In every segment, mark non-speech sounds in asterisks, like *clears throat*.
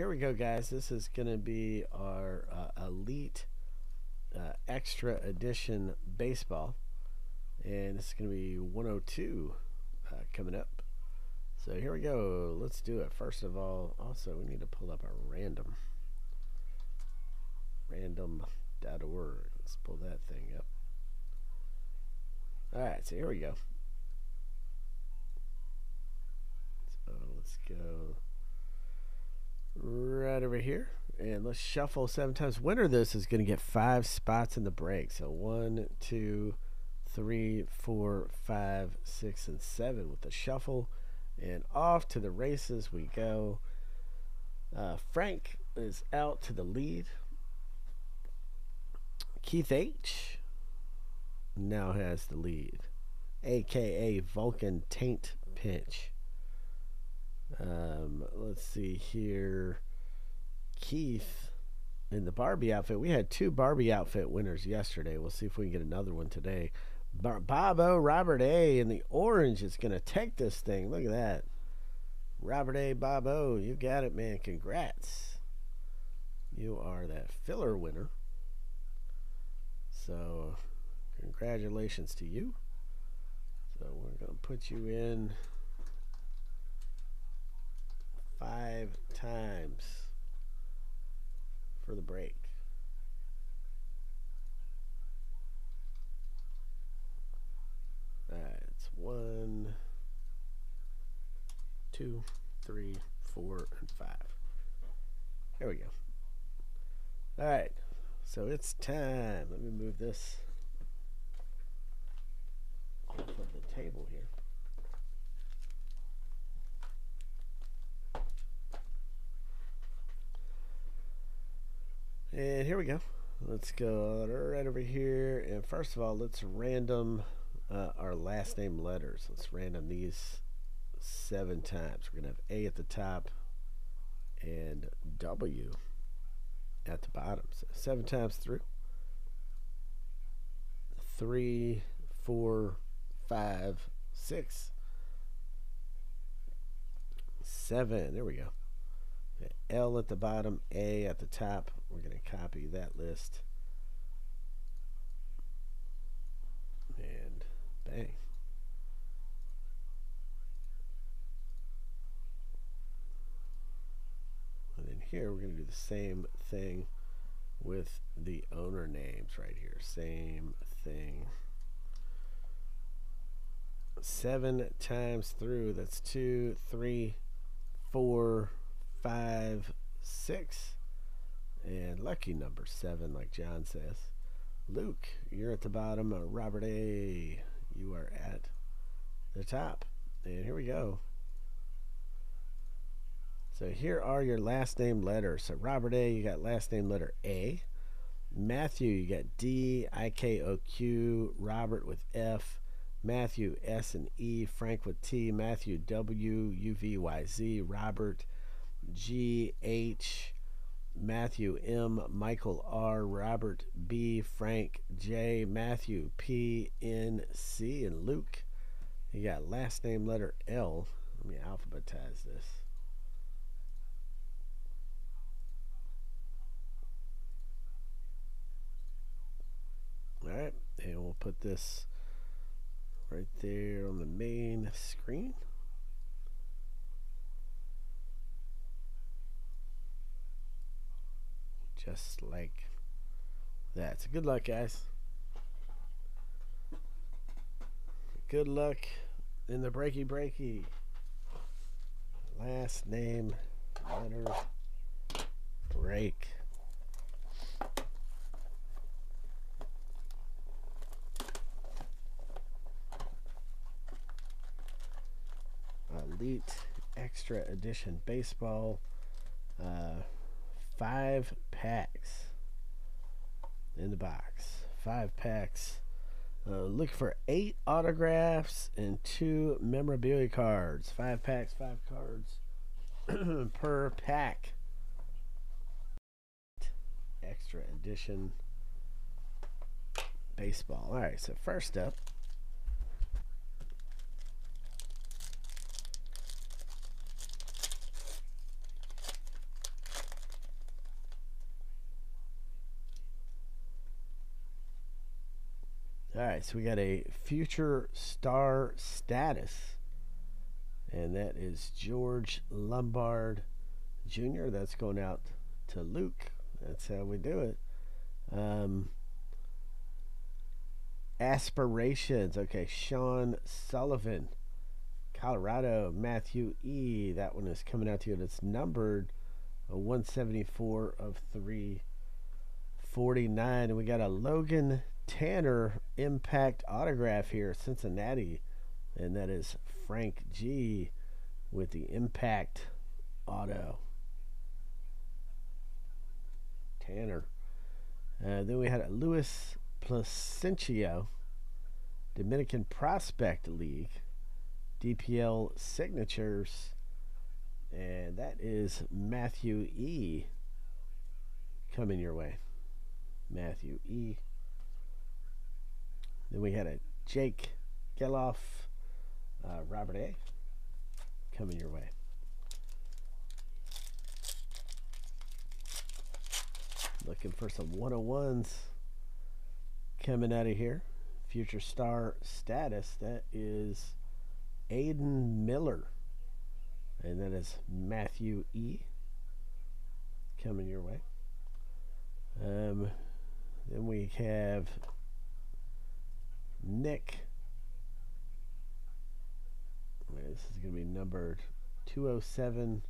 here we go, guys. This is going to be our uh, Elite uh, Extra Edition Baseball. And this is going to be 102 uh, coming up. So here we go. Let's do it. First of all, also, we need to pull up our random. Random.org. Let's pull that thing up. All right, so here we go. So let's go right over here. And let's shuffle seven times. Winner this is going to get five spots in the break. So one, two, three, four, five, six, and seven with the shuffle. And off to the races we go. Uh, Frank is out to the lead. Keith H now has the lead, aka Vulcan Taint Pinch. Um, let's see here. Keith in the Barbie outfit. We had two Barbie outfit winners yesterday. We'll see if we can get another one today. Bar- Bobo Robert A in the orange is going to take this thing. Look at that. Robert A. Bobo, you got it, man. Congrats. You are that filler winner. So, congratulations to you. So, we're going to put you in five times for the break. Alright, one, two, three, four, and five. There we go. Alright, so it's time. Let me move this off of the table here. And here we go. Let's go right over here. And first of all, let's random uh, our last name letters. Let's random these seven times. We're going to have A at the top and W at the bottom. So seven times through. Three, four, five, six, seven. There we go. L at the bottom, A at the top. We're going to copy that list. And bang. And then here we're going to do the same thing with the owner names right here. Same thing. Seven times through. That's two, three, four, five, six, and lucky number seven, like John says. Luke, you're at the bottom. Robert A, you are at the top. And here we go. So here are your last name letters. So Robert A, you got last name letter A. Matthew, you got D, I, K, O, Q. Robert with F. Matthew, S and E. Frank with T. Matthew, W, U, V, Y, Z. Robert, G, H. Matthew M, Michael R, Robert B, Frank J, Matthew P, N, C, and Luke. You got last name letter L. Let me alphabetize this. All right, and we'll put this right there on the main screen. Just like that. So good luck, guys. Good luck in the breaky breaky. Last name letter break. Elite Extra Edition Baseball. Uh, five packs in the box. Five packs. Uh, look for eight autographs and two memorabilia cards. Five packs, five cards *clears throat* per pack. Extra edition baseball. All right, so first up. All right, so we got a future star status, and that is George Lombard Jr. That's going out to Luke. That's how we do it. Um, aspirations. Okay, Sean Sullivan, Colorado. Matthew E. That one is coming out to you. It's numbered a 174 of 349. And we got a Logan Tanner impact autograph here, Cincinnati. And that is Frank G with the impact auto. Tanner. Uh, then we had a Luis Placencio, Dominican Prospect League, DPL signatures, and that is Matthew E. coming your way. Matthew E. Then we had a Jake Gelof, uh, Robert A. coming your way. Looking for some 101s coming out of here. Future star status. That is Aidan Miller. And that is Matthew E. coming your way. Um, then we have Nick. This is going to be numbered 207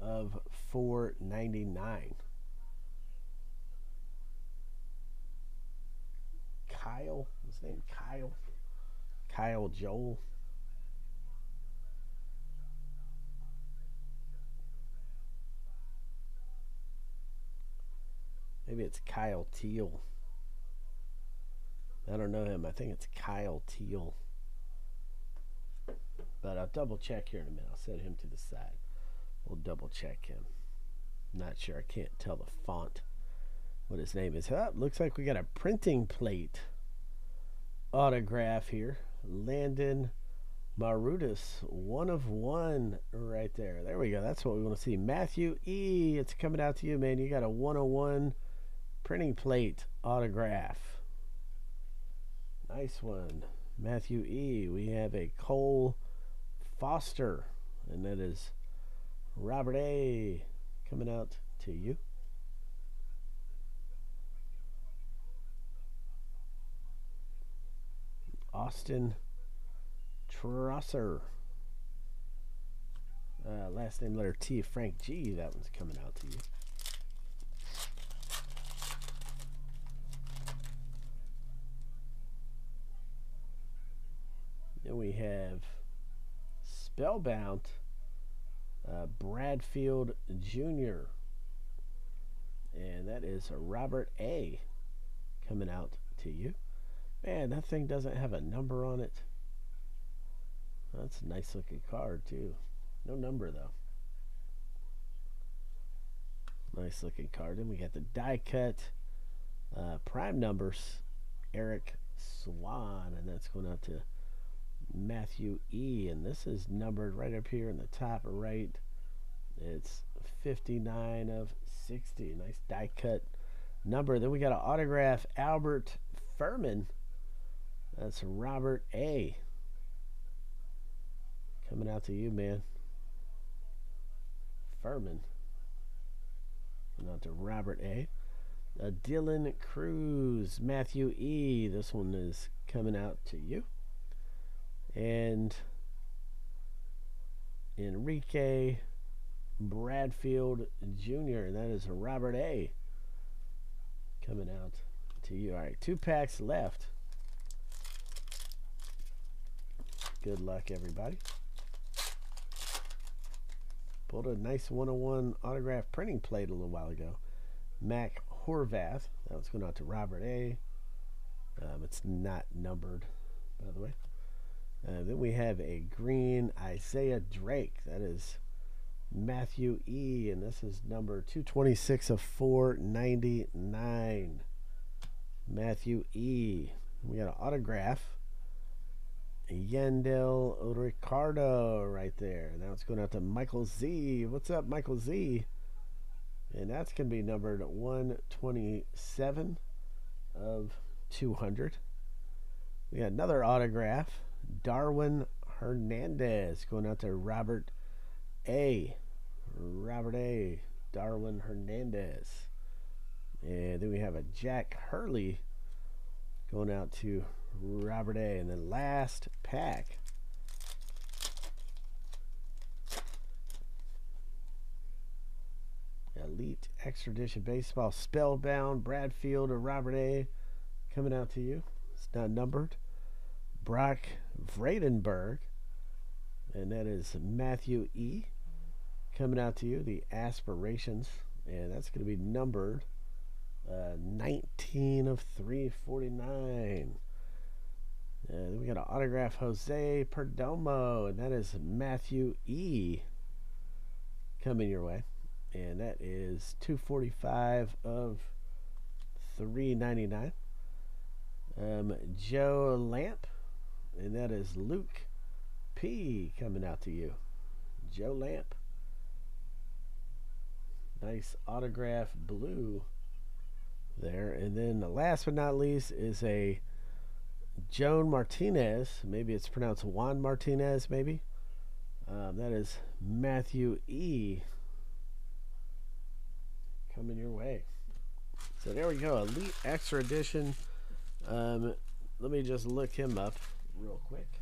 of 499. Kyle, his name Kyle. Kyle Joel. Maybe it's Kyle Teel. I don't know him. I think it's Kyle Teel. But I'll double check here in a minute. I'll set him to the side. We'll double check him. Not sure. I can't tell the font what his name is. Oh, looks like we got a printing plate autograph here. Landen Maroudis, one of one right there. There we go. That's what we want to see. Matthew E. It's coming out to you, man. You got a 101 printing plate autograph. Nice one. Matthew E. We have a Cole Foster, and that is Robert A. coming out to you. Austin Trosser. Uh, last name letter T. Frank G. That one's coming out to you. We have Spellbound uh, Bradfield Jr. And that is Robert A. coming out to you. Man, that thing doesn't have a number on it. That's a nice looking card, too. No number, though. Nice looking card. And we got the die cut uh, prime numbers. Eric Swan. And that's going out to Matthew E. And this is numbered right up here in the top right. It's 59 of 60. Nice die cut number. Then we got an autograph Albert Furman. That's Robert A. Coming out to you, man. Furman. Coming out to Robert A. Uh, Dylan Crews, Matthew E. This one is coming out to you and Enrique Bradfield Jr. And that is Robert A. coming out to you. All right, two packs left. Good luck, everybody. Pulled a nice 101 autograph printing plate a little while ago. Mac Horvath. That was going out to Robert A. Um, it's not numbered, by the way. Uh, then we have a green Isaiah Drake. That is Matthew E. And this is number 226 of 499. Matthew E. We got an autograph. Yandel Ricardo right there. Now it's going out to Michael Z. What's up, Michael Z? And that's going to be numbered 127 of 200. We got another autograph. Darwin Hernandez going out to Robert A. Robert A. Darwin Hernandez. And then we have a Jack Hurley going out to Robert A. And then last pack. Elite Extra Edition Baseball Spellbound Bradfield or Robert A. coming out to you. It's not numbered. Brock Vradenburg, and that is Matthew E. coming out to you. The Aspirations, and that's going to be numbered uh, 19 of 349. And then we got an autograph Jose Perdomo, and that is Matthew E. coming your way. And that is 245 of 399. Um, Joe Lamp, and that is Luke P. coming out to you. Joe Lamp. Nice autograph blue there. And then the last but not least is a Joan Martinez. Maybe it's pronounced Juan Martinez, maybe. Um, that is Matthew E. coming your way. So there we go. Elite Extra Edition. Um, let me just look him up real quick.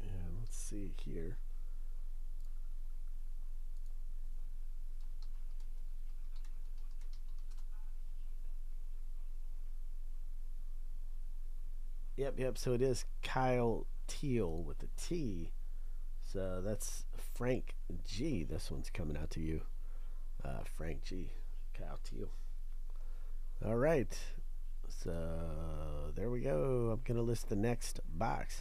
And let's see here. Yep, yep. So it is Kyle Teel with the T. So that's Frank G. This one's coming out to you. Uh, Frank G. Kyle Teel. All right. So there we go. I'm going to list the next box.